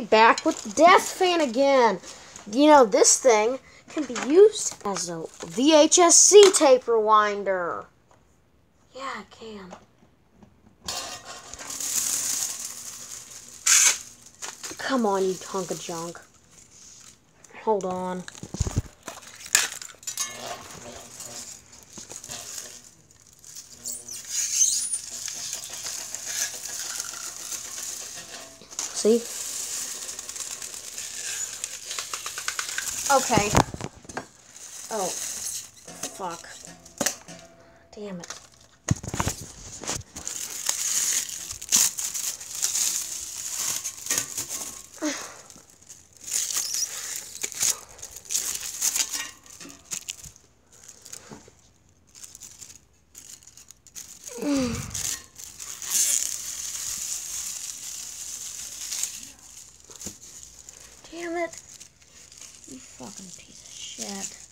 Back with the Death Fan again. You know, this thing can be used as a VHS-C tape rewinder. Yeah, it can. Come on, you hunk of junk. Hold on. See? Okay. Oh. Fuck. Damn it. Damn it. You fucking piece of shit.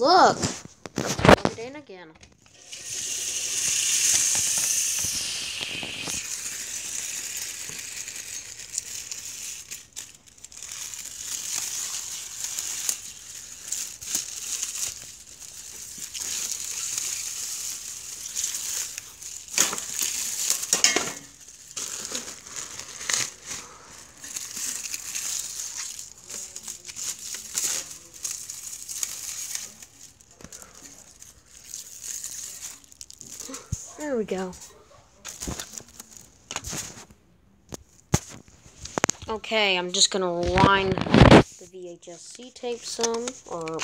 Look. Again. There we go. Okay, I'm just gonna rewind the VHS-C tape some, or...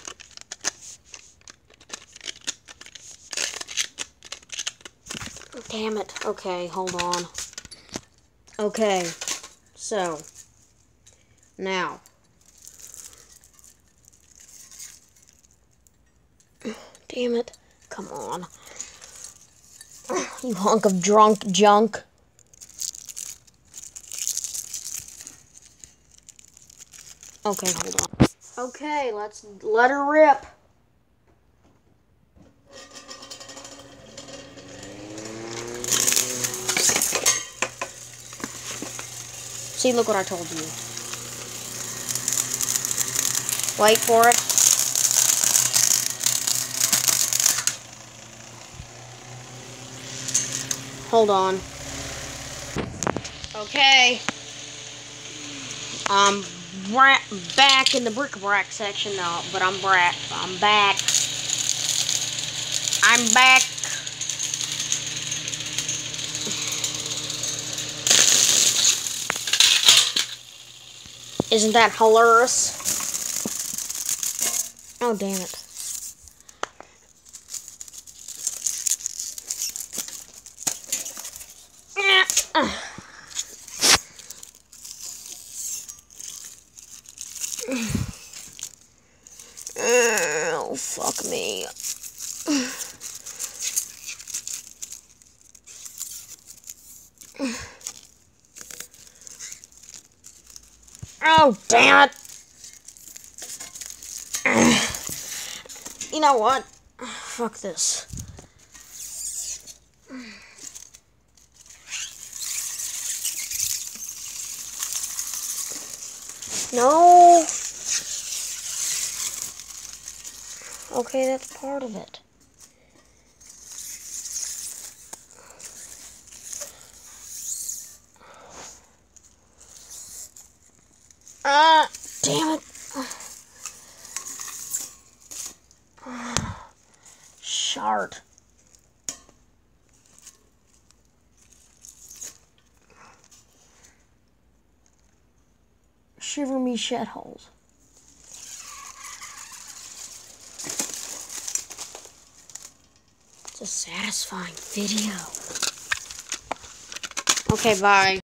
Damn it. Okay, hold on. Okay, so, now. Damn it. Come on. You hunk of drunk junk. Okay, hold on. Okay, let's let her rip. See, look what I told you. Wait for it. Hold on. Okay. I'm back in the bric-a-brac section now, but I'm back. I'm back. I'm back. Isn't that hilarious? Oh, damn it. Oh, fuck me. Oh, damn it. You know what? Fuck this. No. Okay, that's part of it. Ah, damn it. Shart. Shiver me shitholes. It's a satisfying video. Okay, bye.